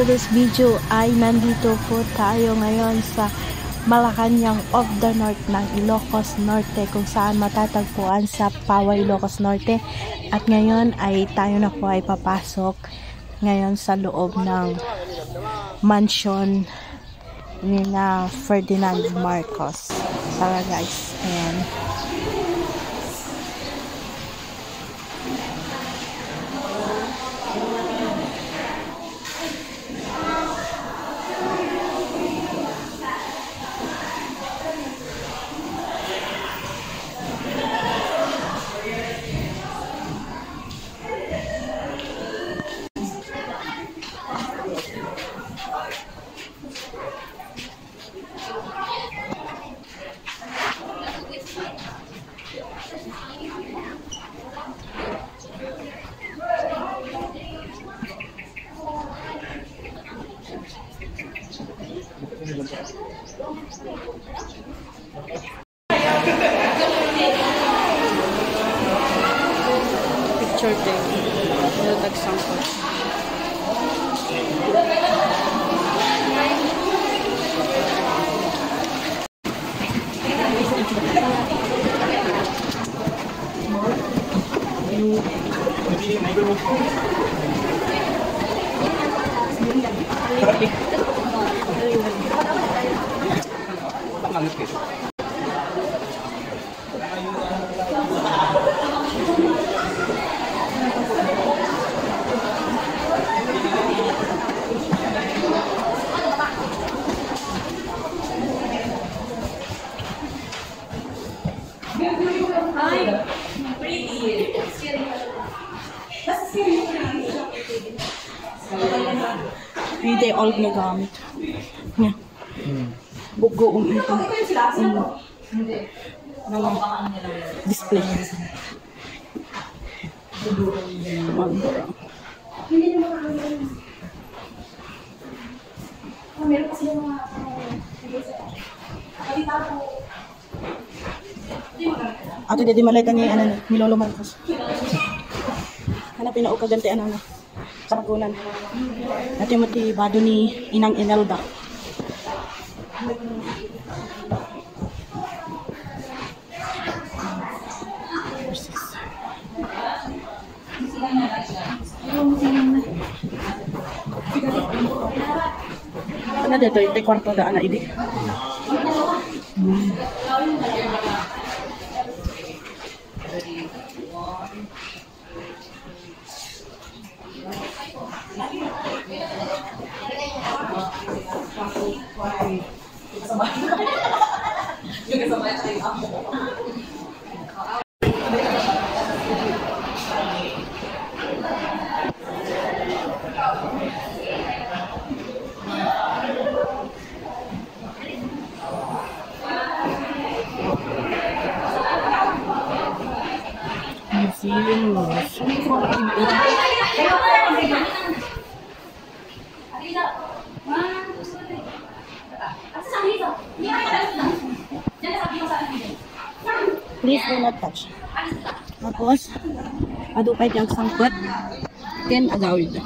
today's video ay nandito po tayo ngayon sa Malacanang of the North ng Ilocos Norte kung saan matatagpuan sa Pawa Ilocos Norte. At ngayon ay tayo na po ay papasok ngayon sa loob ng mansion ni na Ferdinand Marcos. Tara guys. Ayan picture thing. Without example. Thank you. Ano tagsangkot hindi old na gamit. Niya. Bugo ang ito. Ano mga display Magdara. Ato di malay ni ano ni Lolo Marcos. Hanapin na o ano na. Karagunan. Ate mo ti bado ni Inang Inelda. Ano dito? Ito kwarto daan na idi. Please do not touch. Tapos, adupay diyang sangkot. Then, agawid.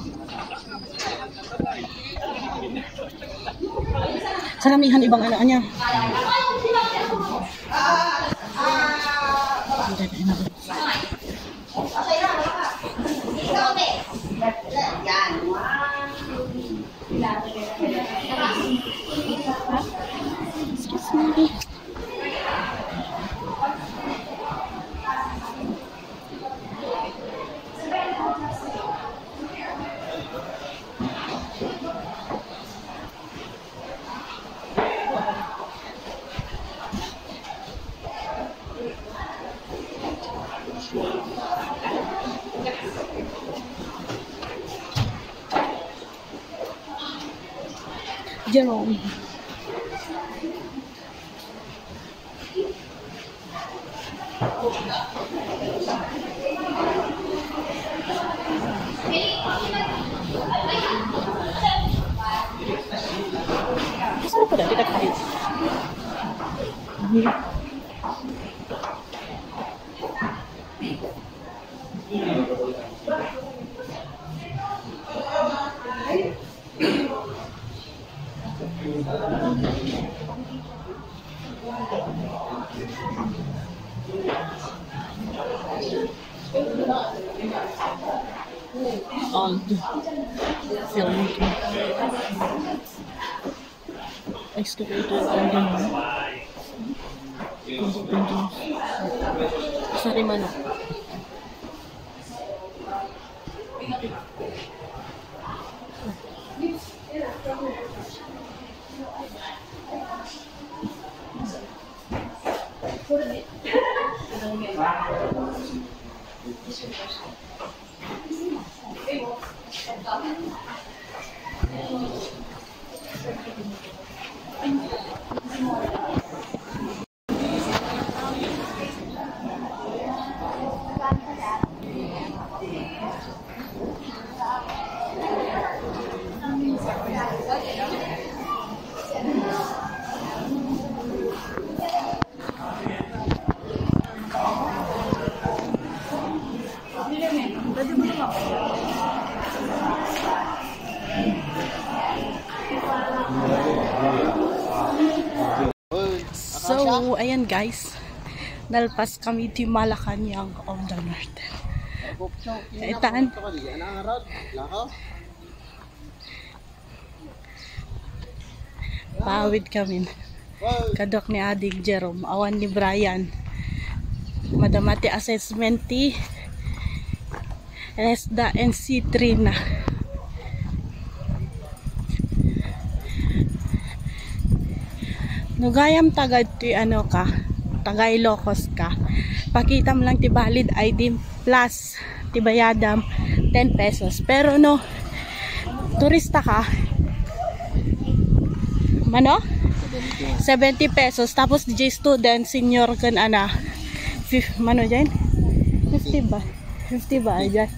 Saramihan ibang ano niya. Excuse general. Solo por aquí la cabeza. Mira. Thank you. old film excavated and Sarimana. Thank you. Thank you. So, ayan guys. Nalpas kami di Malacanang of the North. Kaitaan. Pawid kami. Kadok ni Adig Jerome. Awan ni Brian. Madamati assessment ti. Esda NC3 na. Nugayam tagad ti ano ka, tagay Ilocos ka. Pakita mo lang ti valid ID plus ti bayadam 10 pesos. Pero no, turista ka, mano? 70 pesos. Tapos DJ student, senior kan ana, fif, mano dyan? 50 ba? 50 ba dyan?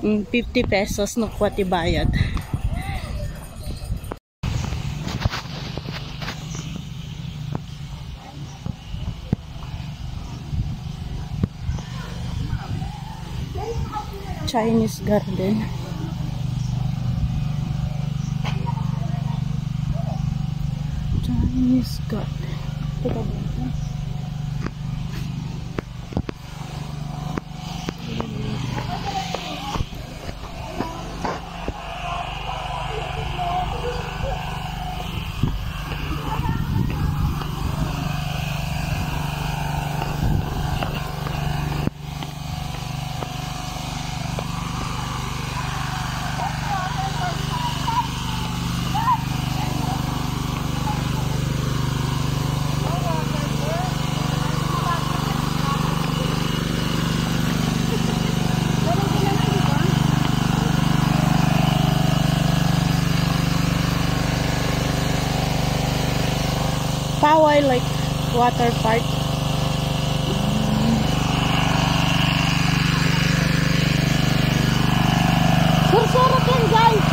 Mm, 50 pesos no ti bayad. Chinese garden. Chinese garden. Ito ba ito? Paway like water park. Sursurot yan guys!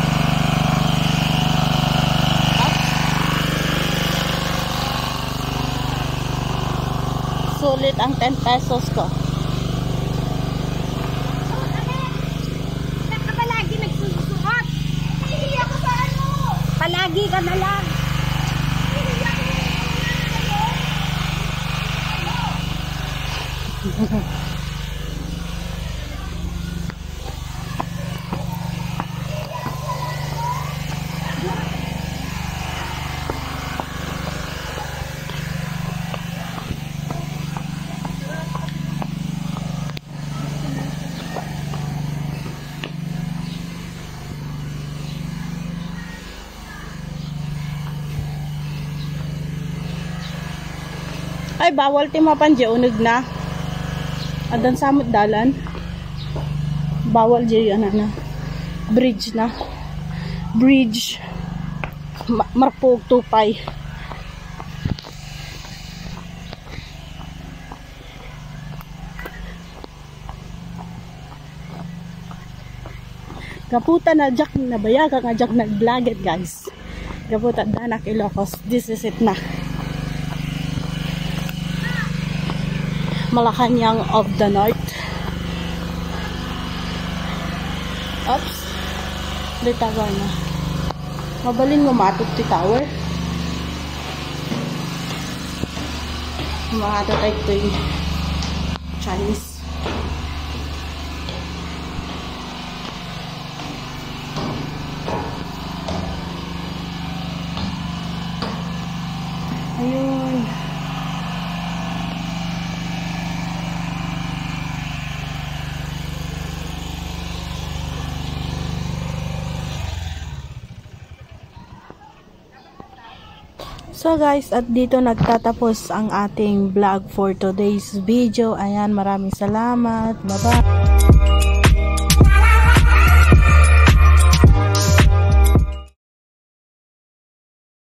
Sulit ang 10 pesos ko. Ano. Palagi ka na lang. Ay, bawal ti mapan unag na. Adan samot dalan. Bawal di ano na. Bridge na. Bridge. Ma marpog tupay. Kaputa na jak na bayaga nga jak nag-vloget guys. Kaputa danak Ilocos. This is it na. Malacanang of the North. Oops. Tower na. Mabalin mo matot ti tower. Makatot ay ito yung Chinese. So guys, at dito nagtatapos ang ating vlog for today's video. Ayan, maraming salamat. Bye-bye.